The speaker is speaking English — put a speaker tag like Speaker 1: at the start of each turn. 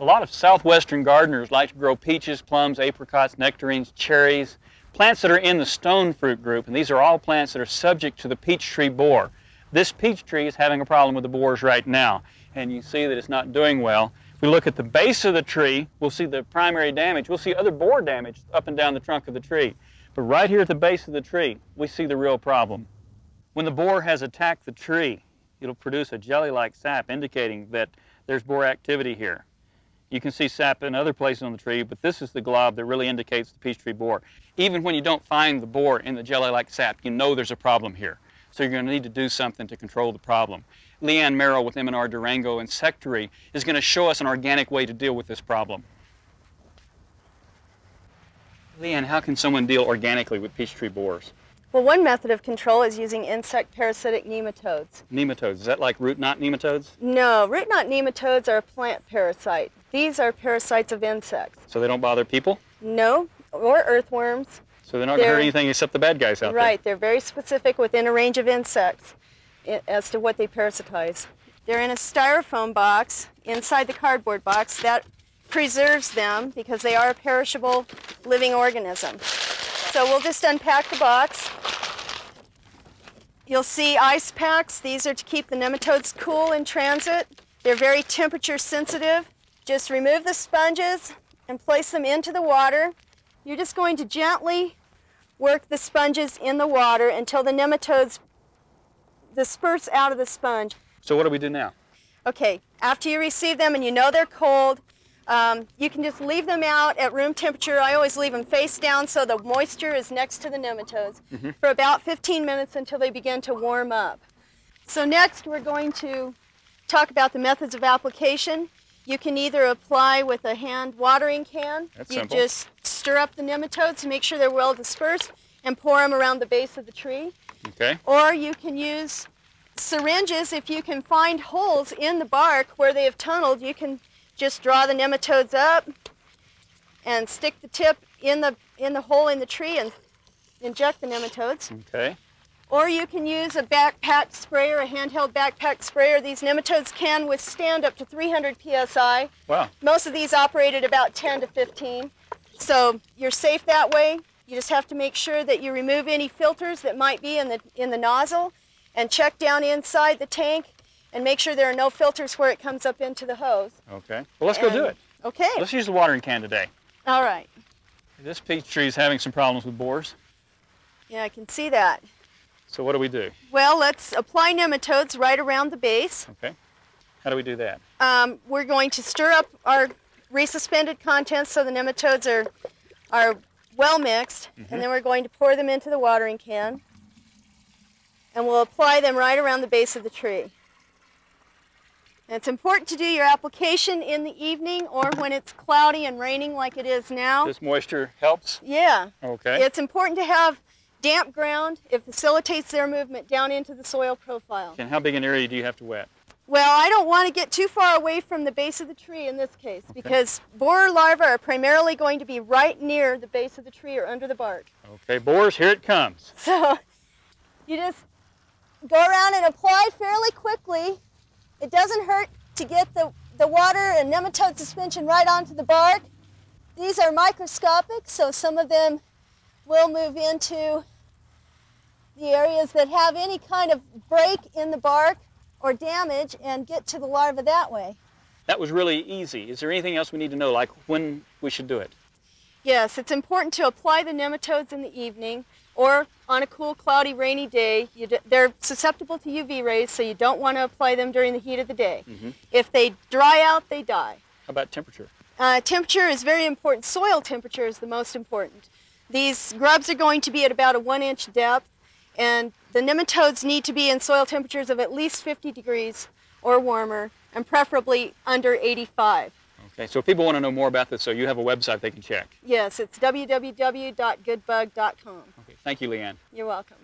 Speaker 1: A lot of southwestern gardeners like to grow peaches, plums, apricots, nectarines, cherries, plants that are in the stone fruit group, and these are all plants that are subject to the peach tree borer. This peach tree is having a problem with the borers right now, and you see that it's not doing well. If we look at the base of the tree, we'll see the primary damage. We'll see other borer damage up and down the trunk of the tree. But right here at the base of the tree, we see the real problem. When the borer has attacked the tree, it'll produce a jelly-like sap indicating that there's borer activity here. You can see sap in other places on the tree, but this is the glob that really indicates the peach tree borer. Even when you don't find the borer in the jelly-like sap, you know there's a problem here. So you're going to need to do something to control the problem. Lee Anne Merrill with M&R Durango Insectary is going to show us an organic way to deal with this problem. Lee Anne, how can someone deal organically with peach tree borers?
Speaker 2: Well, one method of control is using insect parasitic nematodes.
Speaker 1: Nematodes, is that like root knot nematodes?
Speaker 2: No, root knot nematodes are a plant parasite. These are parasites of insects.
Speaker 1: So they don't bother people?
Speaker 2: No, or earthworms.
Speaker 1: So they're not going to hurt anything except the bad guys out
Speaker 2: right, there? Right, they're very specific within a range of insects as to what they parasitize. They're in a styrofoam box inside the cardboard box. That preserves them because they are a perishable living organism. So we'll just unpack the box. You'll see ice packs. These are to keep the nematodes cool in transit. They're very temperature sensitive. Just remove the sponges and place them into the water. You're just going to gently work the sponges in the water until the nematodes disperse out of the sponge.
Speaker 1: So what do we do now?
Speaker 2: Okay, after you receive them and you know they're cold, um, you can just leave them out at room temperature. I always leave them face down so the moisture is next to the nematodes mm -hmm. for about 15 minutes until they begin to warm up. So next we're going to talk about the methods of application. You can either apply with a hand watering can.
Speaker 1: That's
Speaker 2: you
Speaker 1: simple.
Speaker 2: just stir up the nematodes to make sure they're well dispersed and pour them around the base of the tree.
Speaker 1: Okay.
Speaker 2: Or you can use syringes if you can find holes in the bark where they have tunneled. You can just draw the nematodes up and stick the tip in the, in the hole in the tree and inject the nematodes.
Speaker 1: Okay.
Speaker 2: Or you can use a backpack sprayer, a handheld backpack sprayer. These nematodes can withstand up to 300 psi.
Speaker 1: Wow.
Speaker 2: Most of these operate at about 10 to 15. So you're safe that way. You just have to make sure that you remove any filters that might be in the, in the nozzle and check down inside the tank and make sure there are no filters where it comes up into the hose.
Speaker 1: Okay. Well, let's and, go do it.
Speaker 2: Okay.
Speaker 1: Let's use the watering can today.
Speaker 2: All right.
Speaker 1: This peach tree is having some problems with borers.
Speaker 2: Yeah, I can see that.
Speaker 1: So what do we do?
Speaker 2: Well, let's apply nematodes right around the base.
Speaker 1: Okay. How do we do that?
Speaker 2: Um, we're going to stir up our resuspended contents so the nematodes are, are well mixed, mm -hmm. and then we're going to pour them into the watering can. And we'll apply them right around the base of the tree. And it's important to do your application in the evening or when it's cloudy and raining like it is now.
Speaker 1: This moisture helps?
Speaker 2: Yeah.
Speaker 1: Okay.
Speaker 2: It's important to have damp ground. It facilitates their movement down into the soil profile.
Speaker 1: And how big an area do you have to wet?
Speaker 2: Well, I don't want to get too far away from the base of the tree in this case okay. because borer larvae are primarily going to be right near the base of the tree or under the bark.
Speaker 1: Okay, borers, here it comes.
Speaker 2: So you just go around and apply fairly quickly it doesn't hurt to get the, the water and nematode suspension right onto the bark. These are microscopic, so some of them will move into the areas that have any kind of break in the bark or damage and get to the larva that way.
Speaker 1: That was really easy. Is there anything else we need to know, like when we should do it?
Speaker 2: Yes, it's important to apply the nematodes in the evening or on a cool, cloudy, rainy day, they're susceptible to UV rays, so you don't want to apply them during the heat of the day. Mm -hmm. If they dry out, they die.
Speaker 1: How about temperature?
Speaker 2: Uh, temperature is very important. Soil temperature is the most important. These grubs are going to be at about a one inch depth, and the nematodes need to be in soil temperatures of at least 50 degrees or warmer, and preferably under 85.
Speaker 1: Okay, so if people want to know more about this, so you have a website they can check.
Speaker 2: Yes, it's www.goodbug.com.
Speaker 1: Okay, thank you, Lee Anne.
Speaker 2: You're welcome.